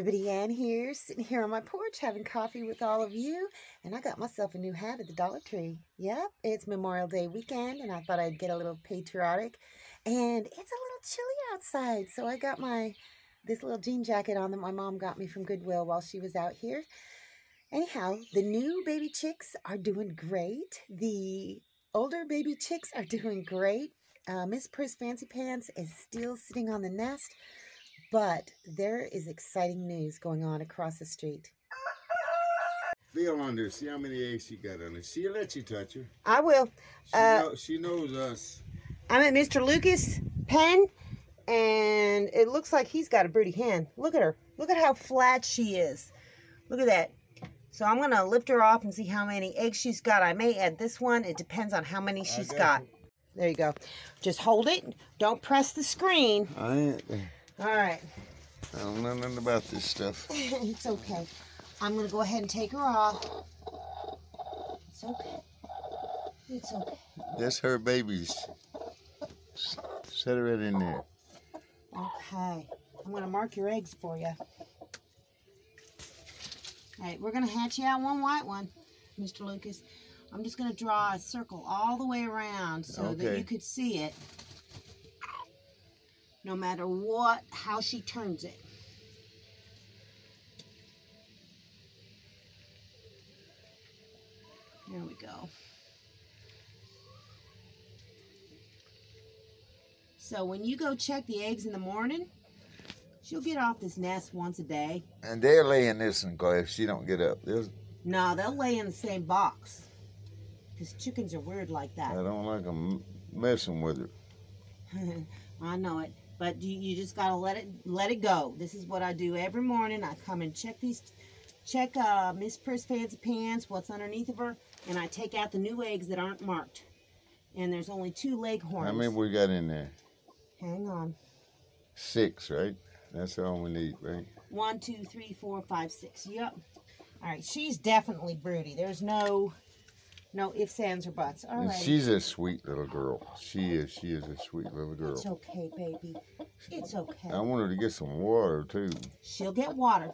everybody, Ann here, sitting here on my porch having coffee with all of you. And I got myself a new hat at the Dollar Tree. Yep, it's Memorial Day weekend, and I thought I'd get a little patriotic. And it's a little chilly outside, so I got my this little jean jacket on that my mom got me from Goodwill while she was out here. Anyhow, the new baby chicks are doing great. The older baby chicks are doing great. Uh, Miss Pris Fancy Pants is still sitting on the nest. But there is exciting news going on across the street. Feel on her. See how many eggs she got on her. She'll let you touch her. I will. She, Uh, know, she knows us. I'm at Mr. Lucas' pen, and it looks like he's got a broody hen. Look at her. Look at how flat she is. Look at that. So I'm going to lift her off and see how many eggs she's got. I may add this one. It depends on how many she's got got. There you go. Just hold it. Don't press the screen. I ain't. All right. I don't know nothing about this stuff. it's okay. I'm going to go ahead and take her off. It's okay. It's okay. That's her babies. Set her right in there. Okay. I'm going to mark your eggs for you. All right, we're going to hatch you out one white one, Mr. Lucas. I'm just going to draw a circle all the way around so that you could see it. No matter what, how she turns it. There we go. So when you go check the eggs in the morning, she'll get off this nest once a day. And they're lay in this one, if she don't get up. There's, No, they'll lay in the same box. Because chickens are weird like that. I don't like them messing with her. I know it. But you, you just gotta let it let it go. This is what I do every morning. I come and check these check uh Miss Pris Fancy Pants, what's underneath of her, and I take out the new eggs that aren't marked. And there's only two leghorns. How many we got in there? Hang on. Six, right? That's all we need, right? One, two, three, four, five, six. Yep. All right. She's definitely broody. There's no, no ifs, ands, or buts. All And right. she's a sweet little girl. She is. She is a sweet little girl. It's okay, baby. It's okay. I want her to get some water too. She'll get water.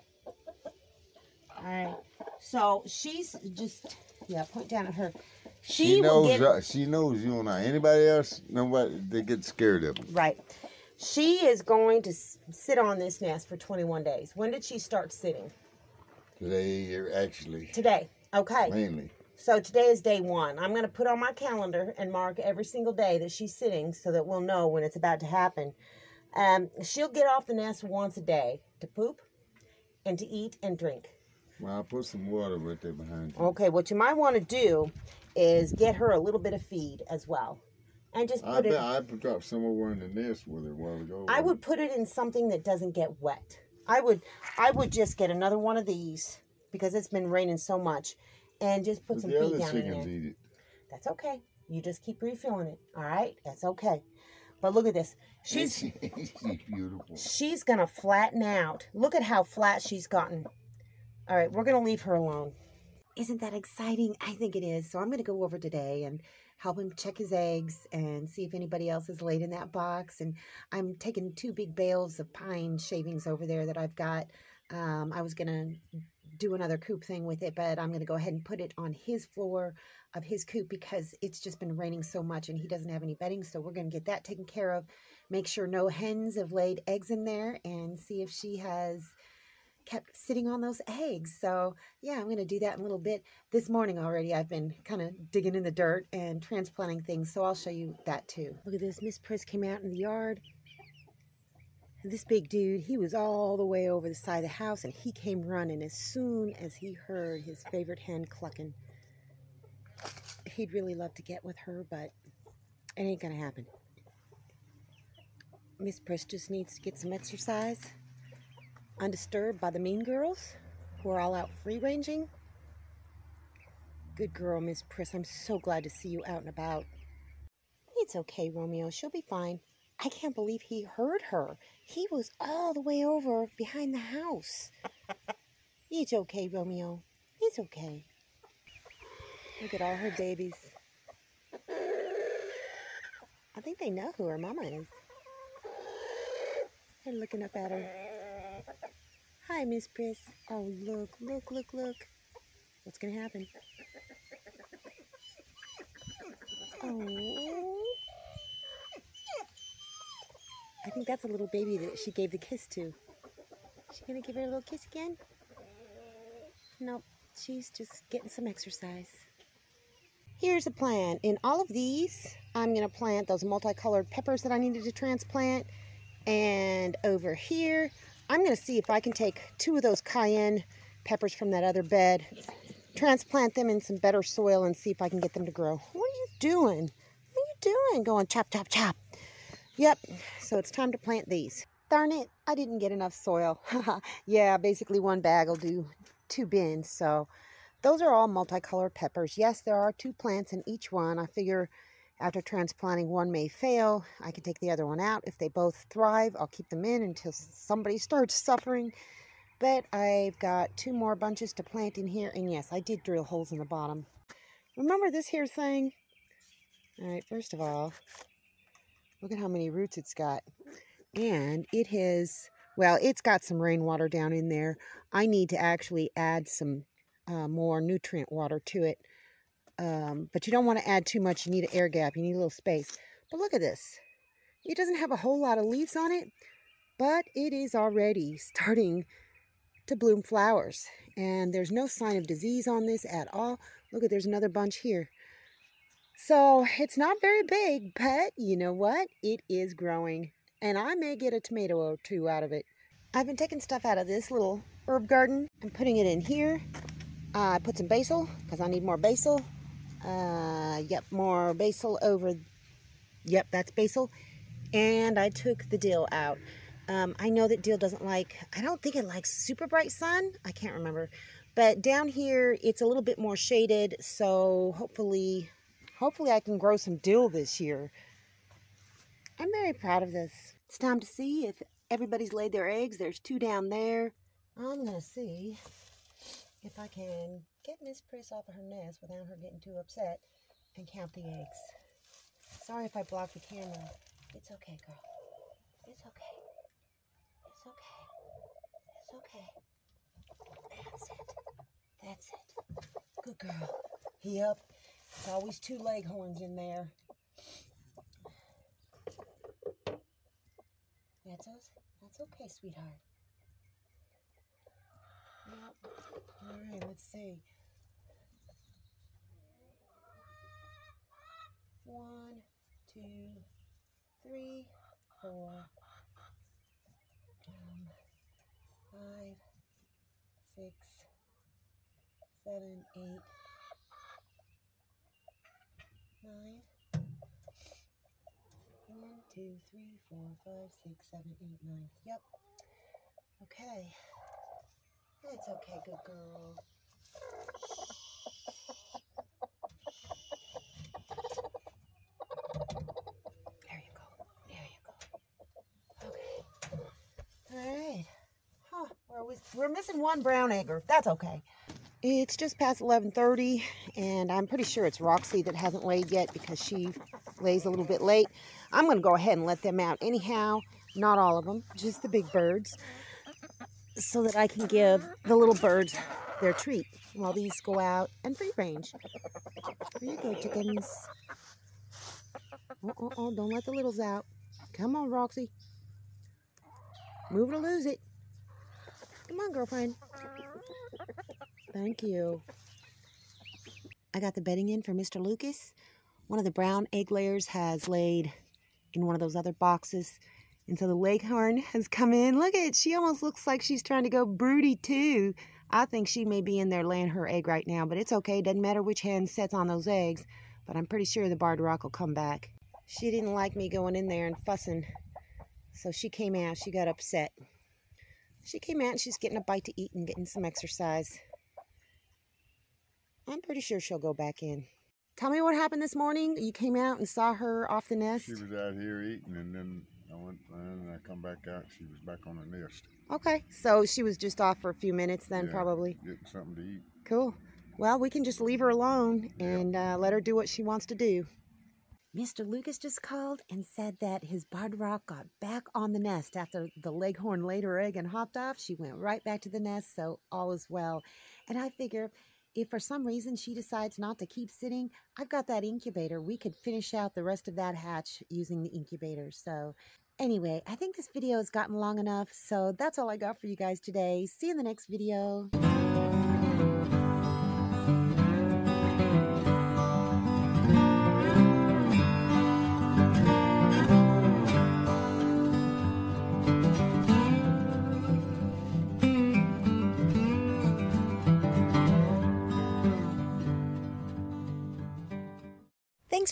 All right. So she's just, yeah, point down at her. She, She, knows. get, uh, she knows you and I. Anybody else? Nobody. They get scared of them. right. She is going to s- sit on this nest for 21 days. When did she start sitting? Are actually Today. Okay. mainly. So today is day one. I'm going to put on my calendar and mark every single day that she's sitting so that we'll know when it's about to happen. Um, she'll get off the nest once a day to poop and to eat and drink. Well, I'll put some water right there behind you. Okay, what you might want to do is get her a little bit of feed as well. And just I put bet it, I dropped some over in the nest with her a while ago. I would put it in something that doesn't get wet. I would, I would just get another one of these because it's been raining so much and just put But some feed down in there. eat it. That's okay. You just keep refilling it. All right, that's okay. But look at this. She's she's beautiful. she's gonna flatten out. Look at how flat she's gotten. All right, we're gonna leave her alone. Isn't that exciting? I think it is. So I'm gonna go over today and help him check his eggs and see if anybody else is laid in that box. And I'm taking two big bales of pine shavings over there that I've got. Um, I was gonna do another coop thing with it, but I'm gonna go ahead and put it on his floor of his coop because it's just been raining so much and he doesn't have any bedding. So we're gonna get that taken care of. Make sure no hens have laid eggs in there and see if she has kept sitting on those eggs. So yeah, I'm going to do that in a little bit. This morning already, I've been kind of digging in the dirt and transplanting things. So I'll show you that too. Look at this. Miss Pris came out in the yard. This big dude, he was all the way over the side of the house and he came running as soon as he heard his favorite hen clucking. He'd really love to get with her, but it ain't going to happen. Miss Pris just needs to get some exercise undisturbed by the mean girls who are all out free ranging. Good girl, Miss Pris. I'm so glad to see you out and about. It's okay, Romeo. She'll be fine. I can't believe he heard her. He was all the way over behind the house. It's okay, Romeo. It's okay. Look at all her babies. I think they know who her mama is. They're looking up at her. Hi, Miss Pris. Oh, look, look, look, look. What's going to happen? Oh. I think that's a little baby that she gave the kiss to. She gonna give her a little kiss again? Nope, she's just getting some exercise. Here's a plan. In all of these, I'm gonna plant those multicolored peppers that I needed to transplant. And over here, I'm gonna see if I can take two of those cayenne peppers from that other bed, transplant them in some better soil and see if I can get them to grow. What are you doing? What are you doing? Going chop, chop, chop. Yep, so it's time to plant these. Darn it, I didn't get enough soil. yeah, basically one bag will do two bins. So those are all multicolored peppers. Yes, there are two plants in each one. I figure after transplanting, one may fail. I can take the other one out. If they both thrive, I'll keep them in until somebody starts suffering. But I've got two more bunches to plant in here. And yes, I did drill holes in the bottom. Remember this here thing? All right, first of all, Look at how many roots it's got. And it has, well, it's got some rainwater down in there. I need to actually add some uh, more nutrient water to it. Um, but you don't want to add too much. You need an air gap. You need a little space. But look at this. It doesn't have a whole lot of leaves on it, but it is already starting to bloom flowers. And there's no sign of disease on this at all. Look at, there's another bunch here. So it's not very big, but you know what? It is growing. And I may get a tomato or two out of it. I've been taking stuff out of this little herb garden and putting it in here. I put some basil because I need more basil. Uh, yep, more basil over. Yep, that's basil. And I took the dill out. Um, I know that dill doesn't like, I don't think it likes super bright sun. I can't remember. But down here, it's a little bit more shaded. So hopefully Hopefully I can grow some dill this year. I'm very proud of this. It's time to see if everybody's laid their eggs. There's two down there. I'm going to see if I can get Miss Pris off of her nest without her getting too upset and count the eggs. Sorry if I blocked the camera. It's okay, girl. It's okay. It's okay. It's okay. That's it. That's it. Good girl. Yep. There's always two leghorns in there. That's. That's okay, sweetheart. Yep. All right, let's see. One, two, three, four, um, five, six, seven, eight, nine. One, two, three, four, five, six, seven, eight, nine. Yep. Okay. It's okay, good girl. There you go. There you go. Okay. All right. Huh. We're, we're missing one brown egger. That's okay. It's just past 11.30 and I'm pretty sure it's Roxy that hasn't laid yet because she lays a little bit late. I'm going to go ahead and let them out anyhow. Not all of them, just the big birds. So that I can give the little birds their treat while these go out and free range. There you go, chickens. Oh, oh, oh, don't let the littles out. Come on, Roxy. Move to lose it. Come on, girlfriend. Thank you. I got the bedding in for Mr. Lucas. One of the brown egg layers has laid in one of those other boxes. And so the leghorn has come in. Look at it. She almost looks like she's trying to go broody too. I think she may be in there laying her egg right now, but it's okay. Doesn't matter which hen sets on those eggs. But I'm pretty sure the barred rock will come back. She didn't like me going in there and fussing. So she came out. She got upset. She came out and she's getting a bite to eat and getting some exercise. I'm pretty sure she'll go back in. Tell me what happened this morning. You came out and saw her off the nest. She was out here eating, and then I went and I come back out. She was back on the nest. Okay, so she was just off for a few minutes then, Yeah, probably. Getting something to eat. Cool. Well, we can just leave her alone and uh, let her do what she wants to do. Mr. Lucas just called and said that his barred rock got back on the nest after the leghorn laid her egg and hopped off. She went right back to the nest, so all is well. And I figure if for some reason she decides not to keep sitting, I've got that incubator. We could finish out the rest of that hatch using the incubator. So anyway, I think this video has gotten long enough. So that's all I got for you guys today. See you in the next video.